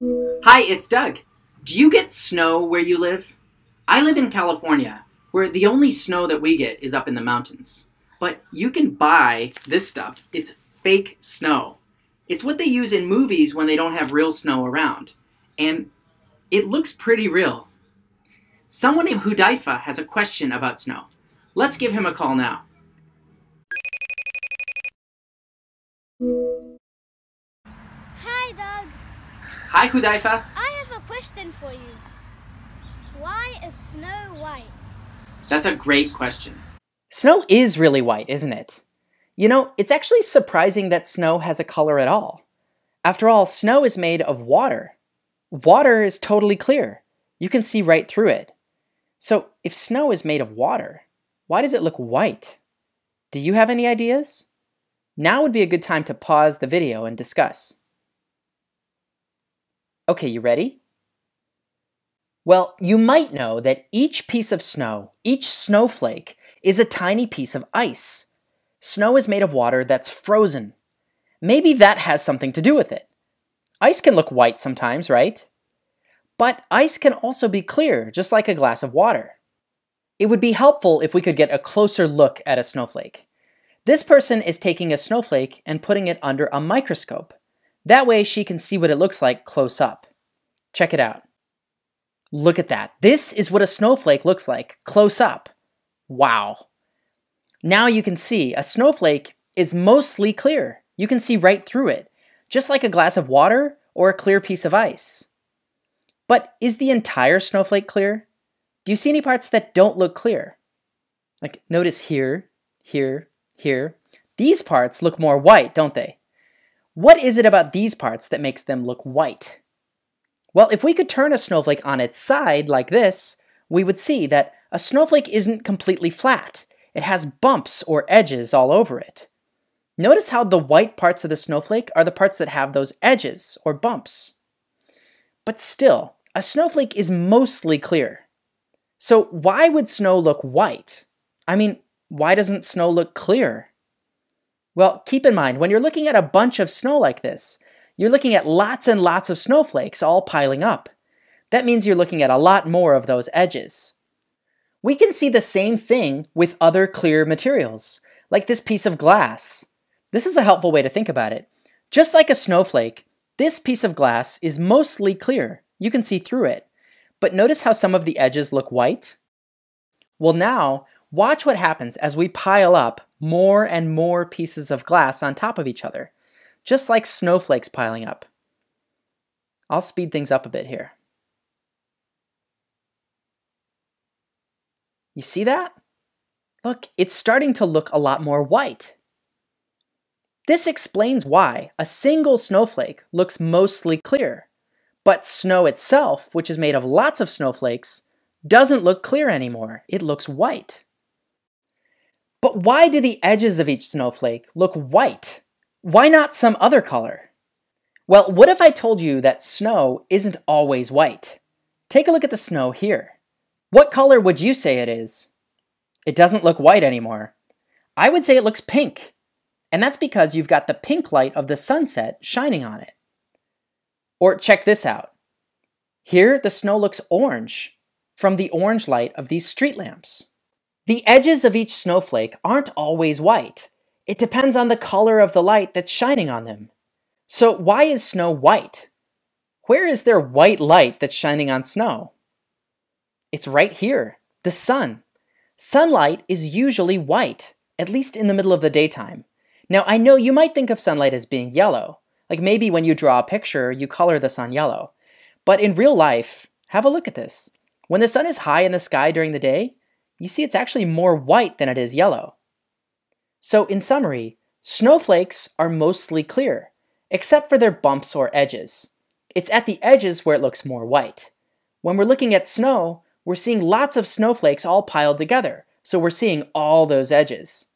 Hi, it's Doug. Do you get snow where you live? I live in California, where the only snow that we get is up in the mountains. But you can buy this stuff. It's fake snow. It's what they use in movies when they don't have real snow around. And it looks pretty real. Someone named Hudaifa has a question about snow. Let's give him a call now. Hi, Doug. Hi, Hudaifa. I have a question for you. Why is snow white? That's a great question. Snow is really white, isn't it? You know, it's actually surprising that snow has a color at all. After all, snow is made of water. Water is totally clear. You can see right through it. So, if snow is made of water, why does it look white? Do you have any ideas? Now would be a good time to pause the video and discuss. Okay, you ready? Well, you might know that each piece of snow, each snowflake, is a tiny piece of ice. Snow is made of water that's frozen. Maybe that has something to do with it. Ice can look white sometimes, right? But ice can also be clear, just like a glass of water. It would be helpful if we could get a closer look at a snowflake. This person is taking a snowflake and putting it under a microscope. That way she can see what it looks like close up. Check it out. Look at that. This is what a snowflake looks like close up. Wow. Now you can see a snowflake is mostly clear. You can see right through it, just like a glass of water or a clear piece of ice. But is the entire snowflake clear? Do you see any parts that don't look clear? Like notice here, here, here. These parts look more white, don't they? What is it about these parts that makes them look white? Well, if we could turn a snowflake on its side like this, we would see that a snowflake isn't completely flat. It has bumps or edges all over it. Notice how the white parts of the snowflake are the parts that have those edges or bumps. But still, a snowflake is mostly clear. So why would snow look white? I mean, why doesn't snow look clear? Well, keep in mind, when you're looking at a bunch of snow like this, you're looking at lots and lots of snowflakes all piling up. That means you're looking at a lot more of those edges. We can see the same thing with other clear materials, like this piece of glass. This is a helpful way to think about it. Just like a snowflake, this piece of glass is mostly clear. You can see through it. But notice how some of the edges look white? Well now, watch what happens as we pile up more and more pieces of glass on top of each other, just like snowflakes piling up. I'll speed things up a bit here. You see that? Look, it's starting to look a lot more white. This explains why a single snowflake looks mostly clear, but snow itself, which is made of lots of snowflakes, doesn't look clear anymore. It looks white. But why do the edges of each snowflake look white? Why not some other color? Well, what if I told you that snow isn't always white? Take a look at the snow here. What color would you say it is? It doesn't look white anymore. I would say it looks pink. And that's because you've got the pink light of the sunset shining on it. Or check this out. Here, the snow looks orange from the orange light of these street lamps. The edges of each snowflake aren't always white. It depends on the color of the light that's shining on them. So why is snow white? Where is there white light that's shining on snow? It's right here, the sun. Sunlight is usually white, at least in the middle of the daytime. Now, I know you might think of sunlight as being yellow, like maybe when you draw a picture, you color the sun yellow. But in real life, have a look at this. When the sun is high in the sky during the day, you see it's actually more white than it is yellow. So, in summary, snowflakes are mostly clear, except for their bumps or edges. It's at the edges where it looks more white. When we're looking at snow, we're seeing lots of snowflakes all piled together, so we're seeing all those edges.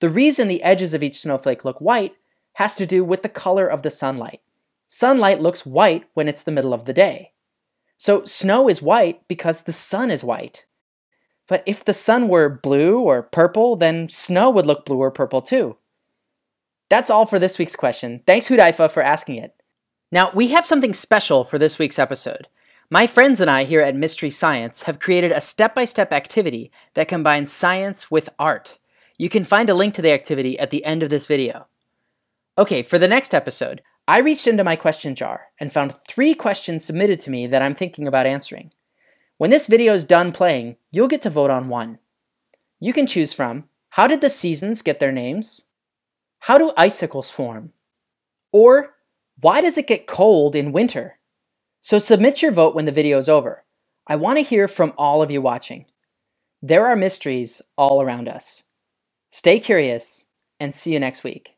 The reason the edges of each snowflake look white has to do with the color of the sunlight. Sunlight looks white when it's the middle of the day. So snow is white because the sun is white. But if the sun were blue or purple, then snow would look blue or purple too. That's all for this week's question. Thanks Hudaifa for asking it. Now, we have something special for this week's episode. My friends and I here at Mystery Science have created a step by step activity that combines science with art. You can find a link to the activity at the end of this video. Okay, for the next episode, I reached into my question jar and found three questions submitted to me that I'm thinking about answering. When this video is done playing, you'll get to vote on one. You can choose from How did the seasons get their names? How do icicles form? Or Why does it get cold in winter? So submit your vote when the video is over. I want to hear from all of you watching. There are mysteries all around us. Stay curious and see you next week.